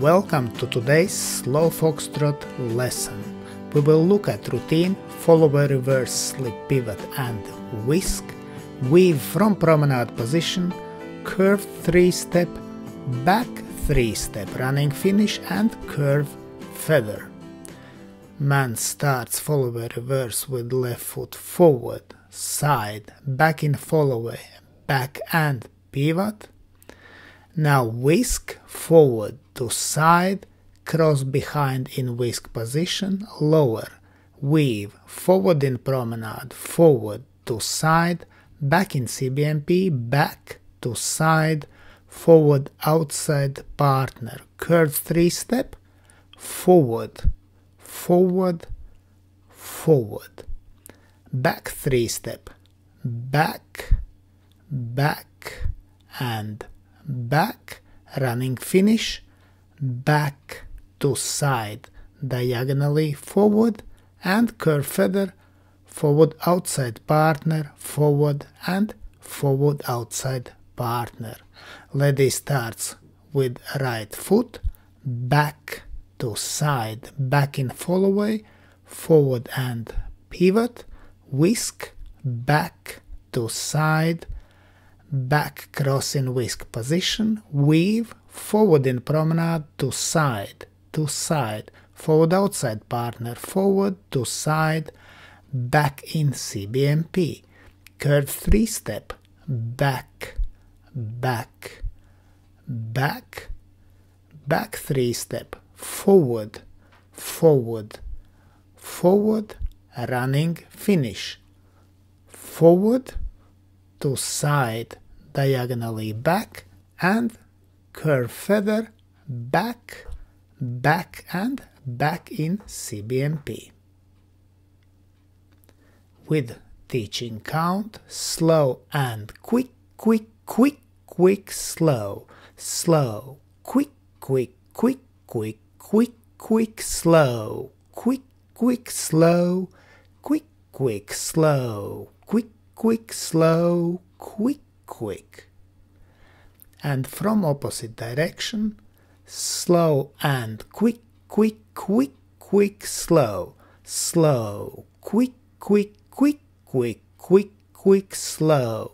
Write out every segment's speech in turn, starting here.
Welcome to today's Slow Foxtrot lesson. We will look at routine, follow a reverse slip pivot and whisk, weave from promenade position, curve 3 step, back 3 step running finish and curve feather. Man starts fallaway reverse with left foot forward, side, back in follow back and pivot now whisk forward to side, cross behind in whisk position, lower, weave, forward in promenade, forward to side, back in CBMP, back to side, forward outside partner, curve 3 step, forward, forward, forward, back 3 step, back, back, and back, running finish, back to side, diagonally forward, and curve feather, forward outside partner, forward and forward outside partner. Lady starts with right foot, back to side, back in fallaway, forward and pivot, whisk, back to side, back cross in whisk position, weave, forward in promenade to side, to side, forward outside partner, forward to side, back in CBMP, curve 3 step, back, back, back, back 3 step, forward, forward, forward, running finish, forward to side, diagonally back and curve feather back, back and back in CBMP. With teaching count, slow and quick, quick, quick, quick, slow, slow, quick, quick, quick, quick, quick, quick, slow, quick, quick, slow, quick, quick, slow, quick, quick, slow, quick, quick. And from opposite direction, slow and quick, quick, quick, quick, slow, slow, quick, quick, quick, quick, quick, quick, slow,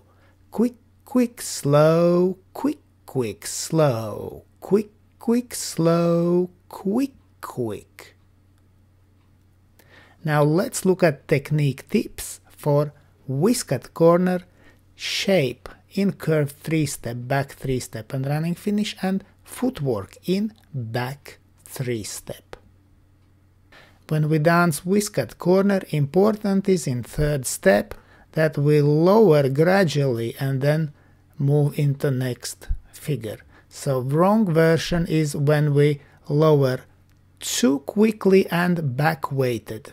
quick, quick, slow, quick, quick, slow, quick, quick, slow, quick, quick. Now let's look at technique tips for whisk at corner, shape in curve 3 step, back 3 step and running finish and footwork in back 3 step. When we dance whisk at corner, important is in third step that we lower gradually and then move into next figure. So wrong version is when we lower too quickly and back weighted.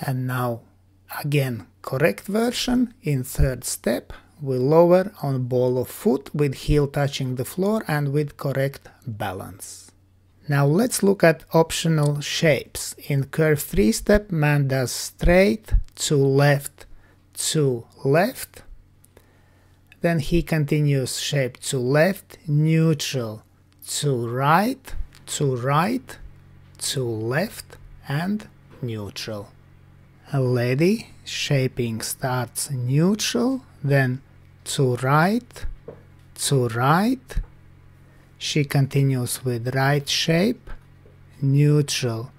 And now again correct version, in third step, we lower on ball of foot with heel touching the floor and with correct balance. Now let's look at optional shapes. In curve 3 step, man does straight to left to left. Then he continues shape to left, neutral to right, to right, to left and neutral. A lady shaping starts neutral, then to right, to right. She continues with right shape, neutral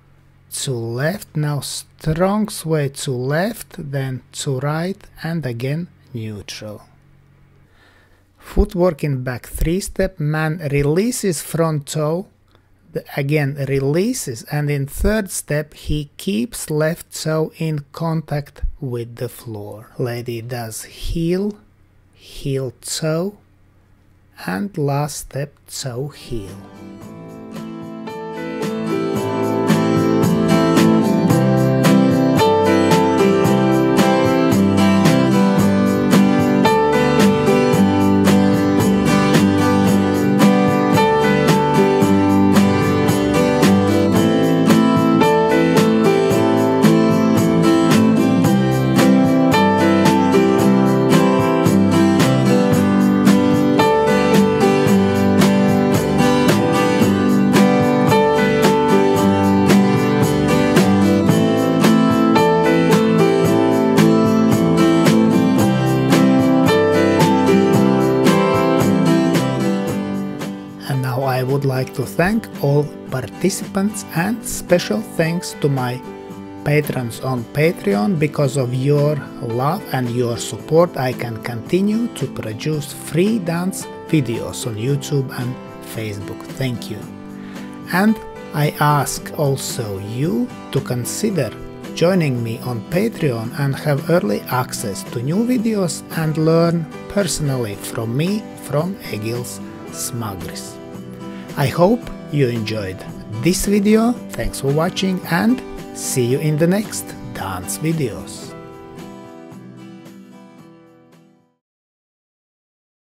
to left, now strong sway to left, then to right and again neutral. Footwork in back 3 step, man releases front toe, again releases and in third step he keeps left toe in contact with the floor. Lady does heel, heel toe and last step toe heel. Like to thank all participants and special thanks to my patrons on Patreon. Because of your love and your support, I can continue to produce free dance videos on YouTube and Facebook. Thank you. And I ask also you to consider joining me on Patreon and have early access to new videos and learn personally from me from Egils Smagris. I hope you enjoyed this video, thanks for watching and see you in the next dance videos.